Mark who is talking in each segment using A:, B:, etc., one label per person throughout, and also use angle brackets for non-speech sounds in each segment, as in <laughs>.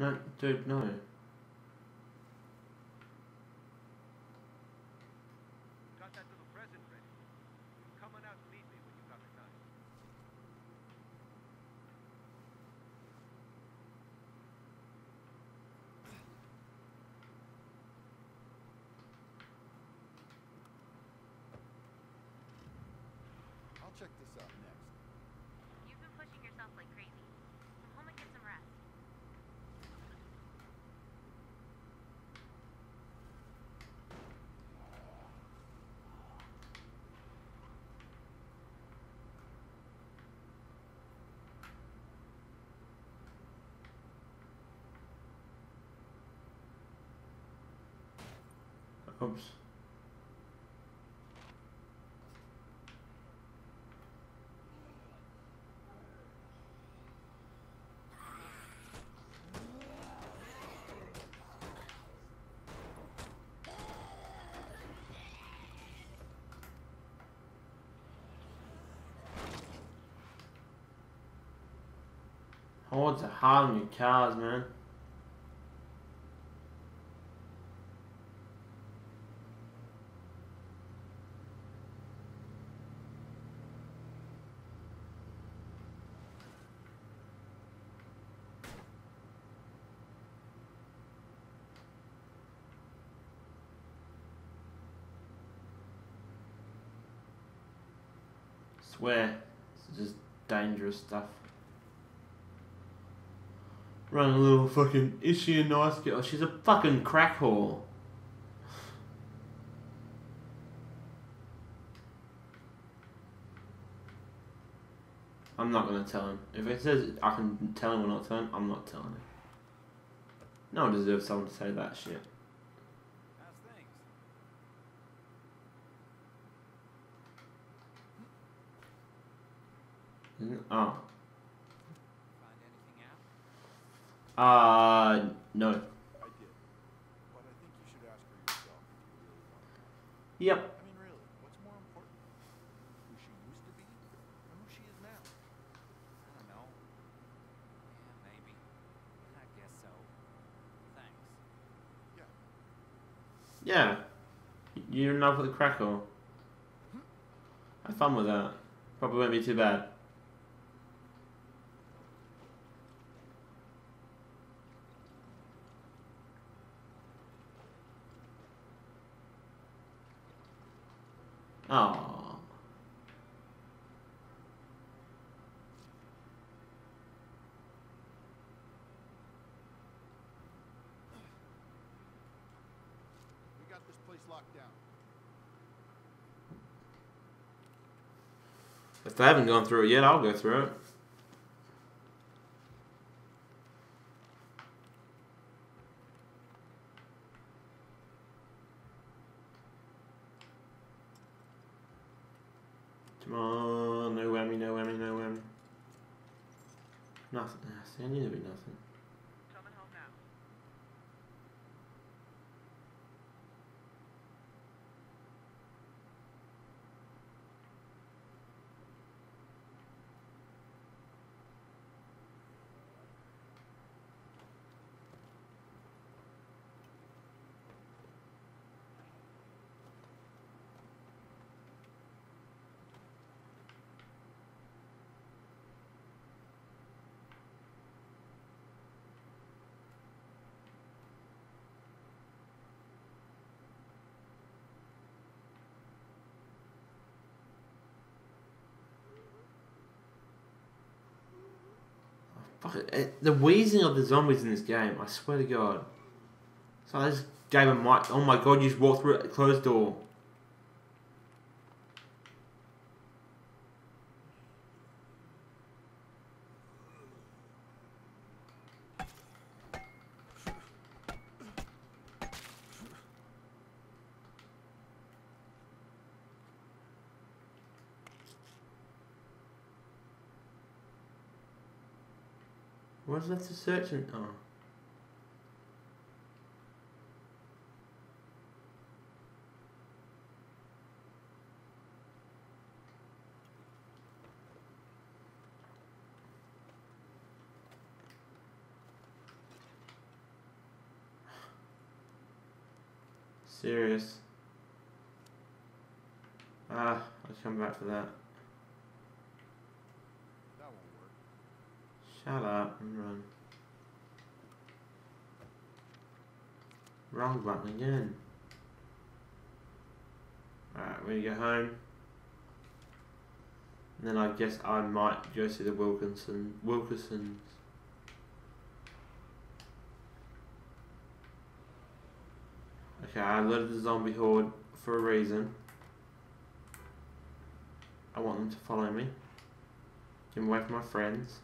A: No, dude, no.
B: Got that little present ready. Come on out and meet me when you got the time.
C: I'll check this out next.
D: You've been pushing yourself like crazy. Go home and get some rest.
A: Oops. Hordes are hard on your cars, man. Swear, it's just dangerous stuff. Run a little fucking. Is she a nice girl? Oh, she's a fucking crack whore. I'm not gonna tell him. If it says I can tell him or not tell him, I'm not telling him. No one deserves someone to say that shit.
C: How's things?
A: Isn't it? Oh.
C: Find anything out?
A: Uh, no.
C: I did. But I think you should ask her yourself if you really want to.
A: Yep.
C: I mean, really, what's more important? Who she used to be or who she is Mm-hmm. Oh. Uh, now?
E: I don't know. Yeah, maybe. I guess so. Thanks.
A: Yeah. You're in love with a crack whore. Have fun with that. Probably won't be too bad. Oh.
C: We got this place locked down.
A: If they haven't gone through it yet, I'll go through it. Come on, no whammy, no whammy, no whammy. Nothing. I knew there'd be nothing. Uh, the wheezing of the zombies in this game, I swear to God. So I just gave a mic. Oh my God, you just walked through a closed door. What's that? to search in? Oh. Serious. Ah, I'll come back to that. Shut up and run. Wrong button again. Alright, we're gonna go home. And then I guess I might go see the Wilkinson Wilkinsons. Okay, I alerted the zombie horde for a reason. I want them to follow me. Get away from my friends.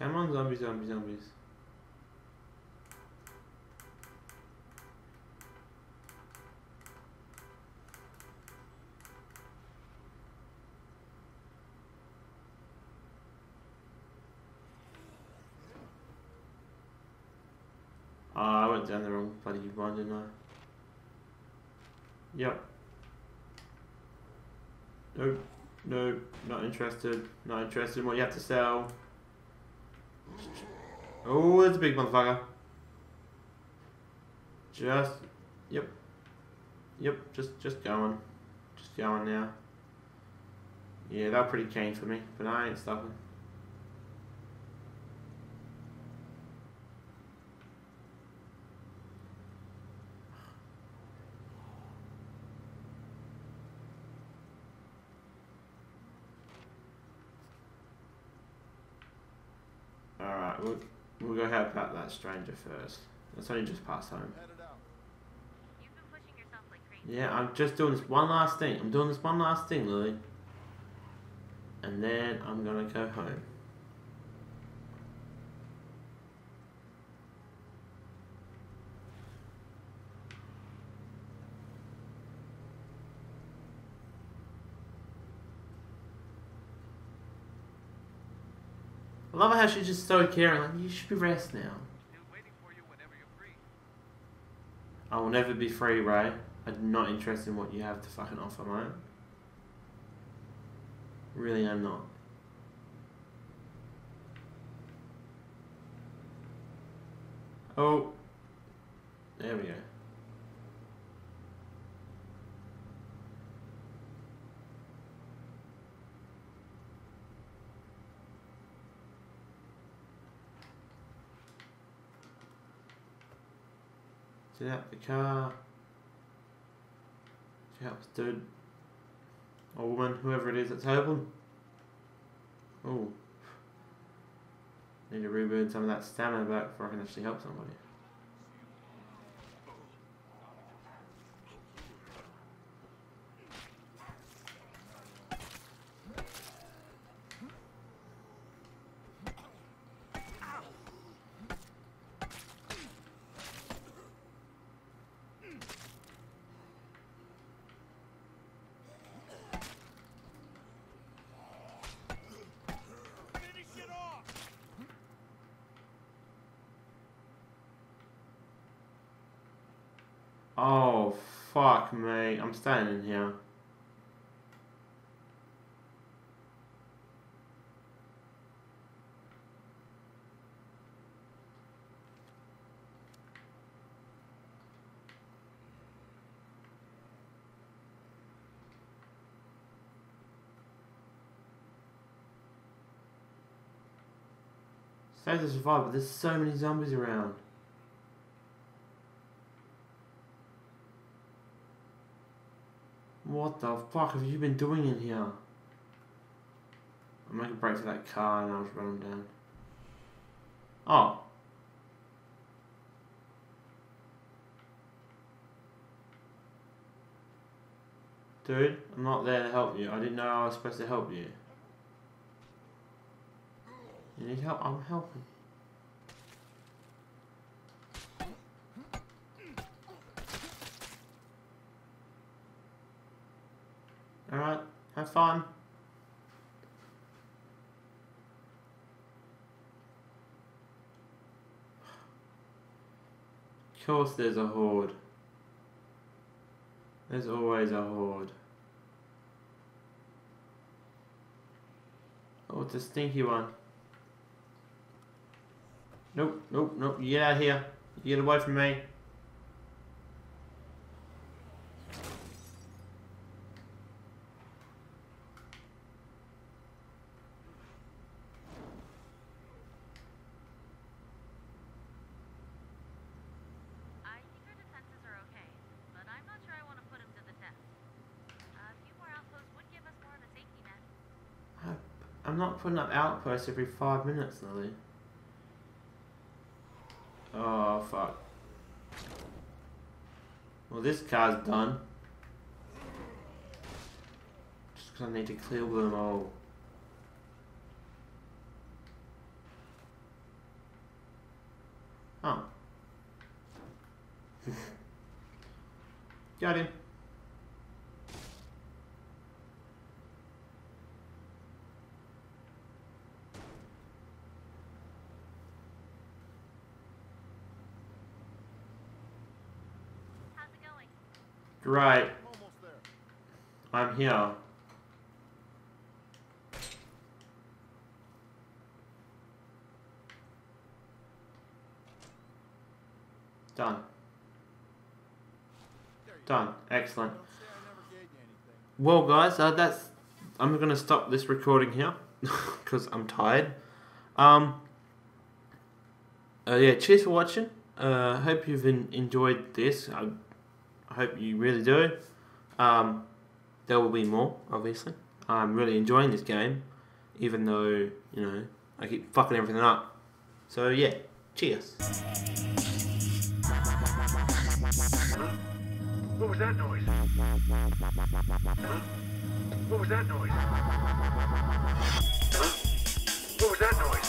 A: Come on, zombies, zombies, zombies. Oh, I went down the wrong bloody one, didn't I? Yep. Nope. Nope. Not interested. Not interested in what you have to sell. Oh, it's a big motherfucker. Just, yep, yep. Just, just going, just going now. Yeah, they're pretty keen for me, but I ain't stopping. Alright, we'll, we'll go help out that stranger first. That's only just past home.
C: Headed out.
D: You've been pushing yourself like.
A: Yeah, I'm just doing this one last thing. I'm doing this one last thing, Lily. And then I'm gonna go home. Love how she's just so caring, like, you should be rest now. I will never be free, Ray. I'm not interested in what you have to fucking offer, mate. Really, I'm not. Oh. There we go. Get out the car. Helps dude. Or woman, whoever it is that's helping. Oh. Need to rebuild some of that stamina back before I can actually help somebody.
C: Finish it off!
A: Oh, fuck me. I'm staying in here. Stay to survive, but there's so many zombies around. What the fuck have you been doing in here? I'm making a break for that car and I'll running down. Oh. Dude, I'm not there to help you. I didn't know I was supposed to help you. You need help? I'm helping. Alright, have fun. Of course there's a horde. There's always a horde. Oh, it's a stinky one. Nope, nope, nope. You get out of here. Get away from me.
D: I think our defenses are okay, but I'm not sure I want to put them to the test. A few more outposts would give us more of a safety net.
A: I'm not putting up outposts every five minutes, Lily. Oh, fuck. Well, this car's done. Just Just 'cause I need to clear them all. Oh. <laughs> Got him.
D: How's it going?
A: Great.
C: I'm
A: here. Done. Done. Excellent. Well, guys, uh, that's. I'm gonna stop this recording here <laughs> because I'm tired. Um. Uh, yeah. Cheers for watching. Uh, hope you've en- enjoyed this. I hope you really do. Um, there will be more, obviously. I'm really enjoying this game, even though you know I keep fucking everything up. So yeah. Cheers.
B: What was that noise? Huh? What was that noise?